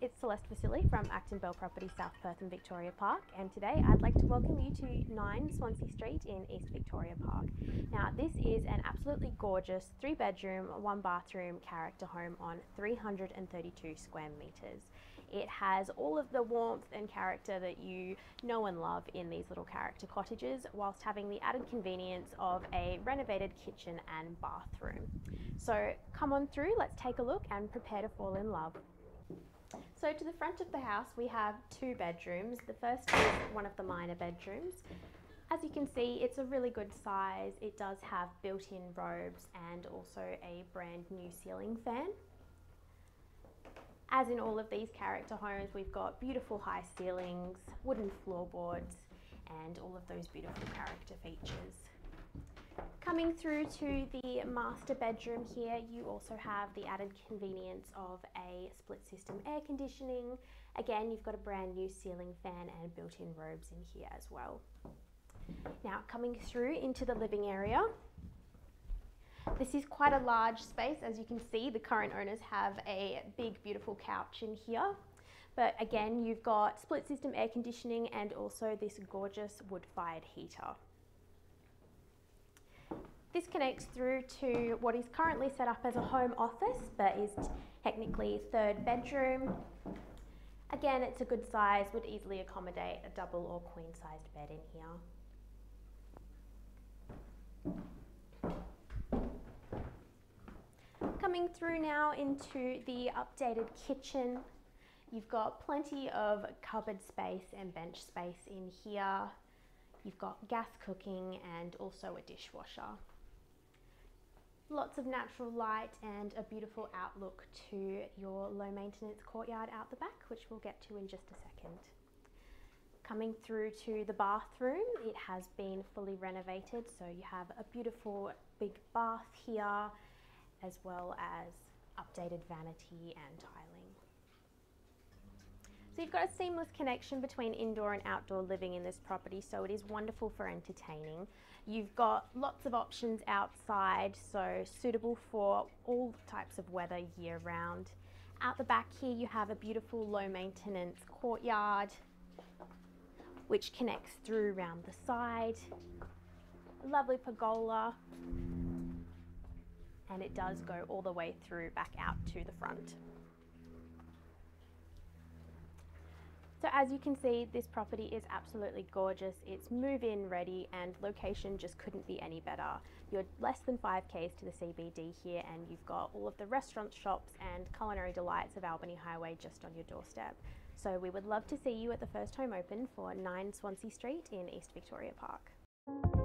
It's Celeste Vasili from Acton Belle Property South Perth and Victoria Park and today I'd like to welcome you to 9 Swansea Street in East Victoria Park. Now this is an absolutely gorgeous 3 bedroom, 1 bathroom character home on 332 square metres. It has all of the warmth and character that you know and love in these little character cottages whilst having the added convenience of a renovated kitchen and bathroom. So come on through, let's take a look and prepare to fall in love. So to the front of the house we have two bedrooms. The first is one of the minor bedrooms. As you can see it's a really good size. It does have built-in robes and also a brand new ceiling fan. As in all of these character homes we've got beautiful high ceilings, wooden floorboards and all of those beautiful character features. Coming through to the master bedroom here, you also have the added convenience of a split system air conditioning. Again, you've got a brand new ceiling fan and built-in robes in here as well. Now, coming through into the living area, this is quite a large space. As you can see, the current owners have a big, beautiful couch in here. But again, you've got split system air conditioning and also this gorgeous wood-fired heater. This connects through to what is currently set up as a home office, but is technically third bedroom. Again, it's a good size, would easily accommodate a double or queen sized bed in here. Coming through now into the updated kitchen, you've got plenty of cupboard space and bench space in here. You've got gas cooking and also a dishwasher lots of natural light and a beautiful outlook to your low maintenance courtyard out the back, which we'll get to in just a second. Coming through to the bathroom, it has been fully renovated, so you have a beautiful big bath here, as well as updated vanity and tiling. So you've got a seamless connection between indoor and outdoor living in this property, so it is wonderful for entertaining. You've got lots of options outside, so suitable for all types of weather year round. Out the back here you have a beautiful low maintenance courtyard which connects through around the side. A lovely pergola and it does go all the way through back out to the front. So as you can see, this property is absolutely gorgeous. It's move-in ready and location just couldn't be any better. You're less than 5Ks to the CBD here and you've got all of the restaurants, shops and culinary delights of Albany Highway just on your doorstep. So we would love to see you at the first home open for 9 Swansea Street in East Victoria Park.